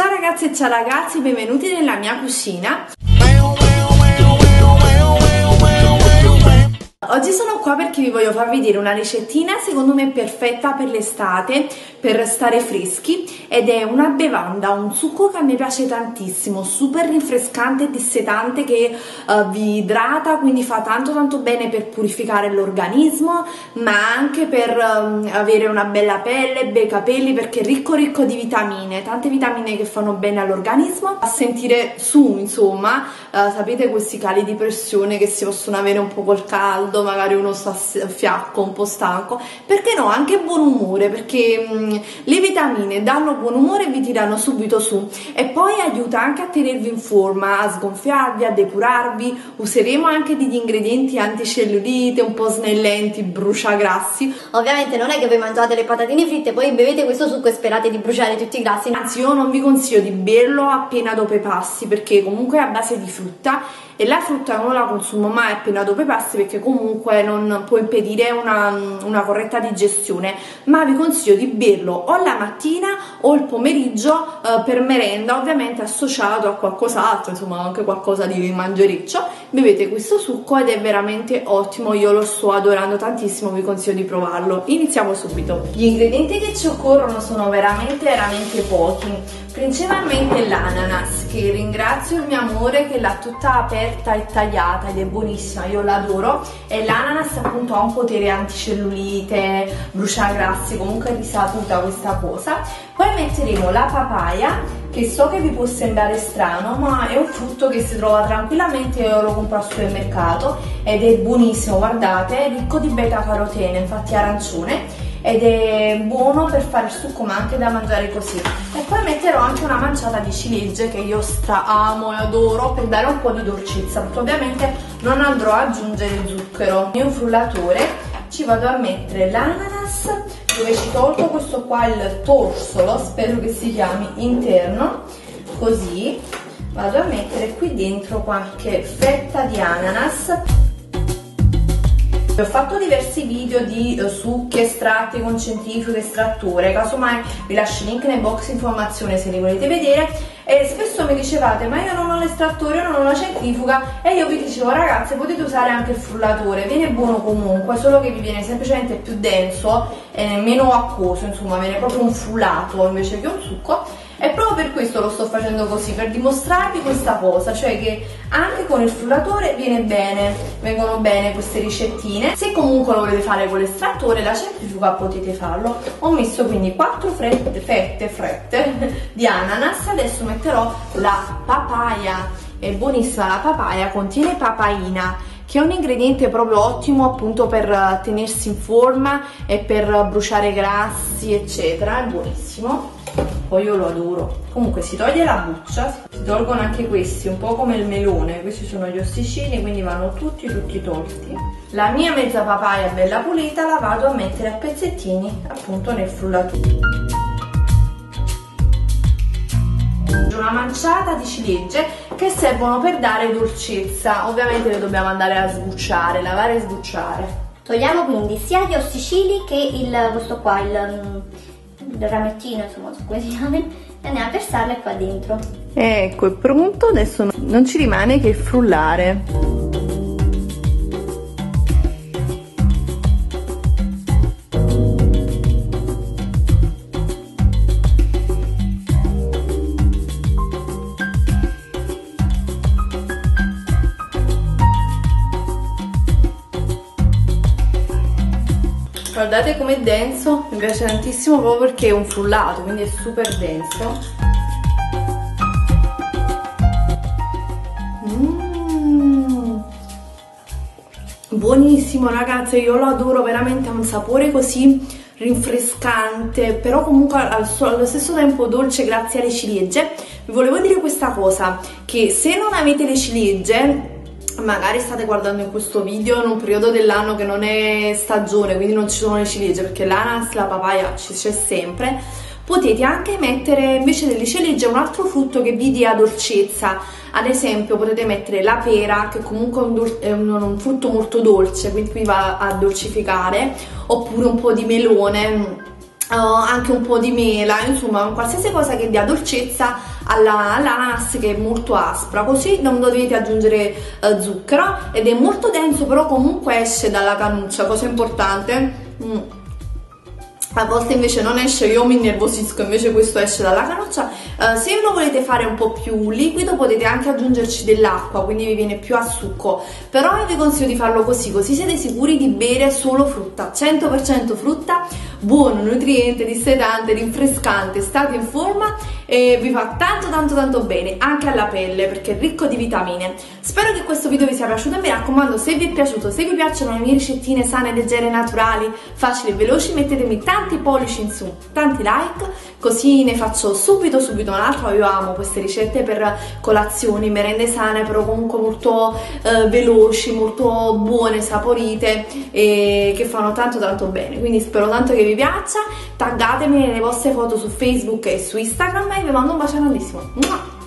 Ciao ragazzi e ciao ragazzi, benvenuti nella mia cucina. Oggi sono qua perché vi voglio far vedere una ricettina secondo me perfetta per l'estate, per stare freschi ed è una bevanda, un succo che a me piace tantissimo, super rinfrescante e dissetante che uh, vi idrata, quindi fa tanto tanto bene per purificare l'organismo, ma anche per um, avere una bella pelle, bei capelli perché è ricco ricco di vitamine, tante vitamine che fanno bene all'organismo, a sentire su insomma, uh, sapete questi cali di pressione che si possono avere un po' col caldo quando magari uno sta fiacco, un po' stanco, perché no, anche buon umore, perché mh, le vitamine danno buon umore e vi tirano subito su e poi aiuta anche a tenervi in forma, a sgonfiarvi, a depurarvi, useremo anche degli ingredienti anticellulite, un po' snellenti, bruciagrassi. Ovviamente non è che voi mangiate le patatine fritte, poi bevete questo succo e sperate di bruciare tutti i grassi. Anzi, io non vi consiglio di berlo appena dopo i passi, perché comunque è a base di frutta e la frutta non la consumo mai appena dopo i pasti perché comunque non può impedire una, una, corretta digestione ma vi consiglio di berlo o la mattina o il pomeriggio eh, per merenda ovviamente associato a qualcos'altro insomma anche qualcosa di mangericcio. Bevete questo succo ed è veramente ottimo io lo sto adorando tantissimo vi consiglio di provarlo. Iniziamo subito. Gli ingredienti che ci occorrono sono veramente veramente pochi principalmente l'ananas che ringrazio il mio amore che l'ha tutta aperta e tagliata ed è buonissima, io l'adoro. E l'ananas appunto ha un potere anticellulite, bruciagrassi, comunque è risaputa questa cosa. Poi metteremo la papaya che so che vi può sembrare strano ma è un frutto che si trova tranquillamente io lo compro al supermercato ed è buonissimo guardate, è ricco di beta carotene infatti arancione ed è buono per fare il succo ma anche da mangiare così. E poi metterò anche una manciata di ciliegie che io stra amo e adoro per dare un po' di dolcezza perché ovviamente non andrò ad aggiungere zucchero. In un frullatore ci vado a mettere l'ananas dove ci tolgo questo qua il torsolo spero che si chiami interno così. Vado a mettere qui dentro qualche fetta di ananas ho fatto diversi video di uh, succhi estratti con centrifugo estrattore, casomai vi lascio il link nel box informazione se li volete vedere. E spesso mi dicevate ma io non ho l'estrattore, non ho la centrifuga. E io vi dicevo ragazze potete usare anche il frullatore, viene buono comunque, solo che vi viene semplicemente più denso e meno acquoso, insomma viene proprio un frullato invece che un succo e proprio per questo lo sto facendo così, per dimostrarvi questa cosa, cioè che anche con il frullatore viene bene, vengono bene queste ricettine. Se comunque lo volete fare con l'estrattore, la centrifuga potete farlo. Ho messo quindi 4 fette, fette, frette di ananas, adesso metterò la papaya. È buonissima la papaya, contiene papaina che è un ingrediente proprio ottimo appunto per tenersi in forma e per bruciare grassi eccetera, è buonissimo poi io lo adoro. Comunque si toglie la buccia si tolgono anche questi un po' come il melone. Questi sono gli ossicini quindi vanno tutti tutti tolti. La mia mezza papaya bella pulita la vado a mettere a pezzettini appunto nel frullatore. Una manciata di ciliegie che servono per dare dolcezza. Ovviamente le dobbiamo andare a sbucciare lavare e sbucciare. Togliamo quindi sia gli ossicini che il questo qua il il ramettino, insomma, come si chiama, e andiamo a versarle qua dentro. Ecco, è pronto, adesso non ci rimane che frullare. Guardate com'è denso mi piace tantissimo proprio perché è un frullato quindi è super denso mm. buonissimo ragazze io lo adoro veramente ha un sapore così rinfrescante però comunque allo stesso tempo dolce grazie alle ciliegie vi volevo dire questa cosa che se non avete le ciliegie magari state guardando in questo video in un periodo dell'anno che non è stagione, quindi non ci sono le ciliegie, perché l'ananas, la papaya ci c'è sempre, potete anche mettere invece delle ciliegie un altro frutto che vi dia dolcezza. Ad esempio potete mettere la pera, che comunque è un, è un, un frutto molto dolce, quindi qui va a dolcificare, oppure un po' di melone Uh, anche un po' di mela, insomma qualsiasi cosa che dia dolcezza alla, all'ananas che è molto aspra, così non dovete aggiungere uh, zucchero ed è molto denso però comunque esce dalla canuccia, cosa importante. Mm a volte invece non esce, io mi innervosisco, invece questo esce dalla canoccia. Uh, se lo volete fare un po' più liquido potete anche aggiungerci dell'acqua, quindi vi viene più a succo, però io vi consiglio di farlo così, così siete sicuri di bere solo frutta, 100% frutta, buono, nutriente, dissetante, rinfrescante, state in forma e vi fa tanto tanto tanto bene anche alla pelle perché è ricco di vitamine. Spero che questo video vi sia piaciuto e mi raccomando se vi è piaciuto, se vi piacciono le mie ricettine sane, leggere, naturali, facili e veloci mettetemi tanti pollici in su, tanti like, così ne faccio subito subito un'altra, io amo queste ricette per colazioni, merende sane però comunque molto eh, veloci, molto buone, saporite e che fanno tanto tanto bene, quindi spero tanto che vi piaccia, taggatemi nelle vostre foto su Facebook e su Instagram e vi mando un bacio grandissimo.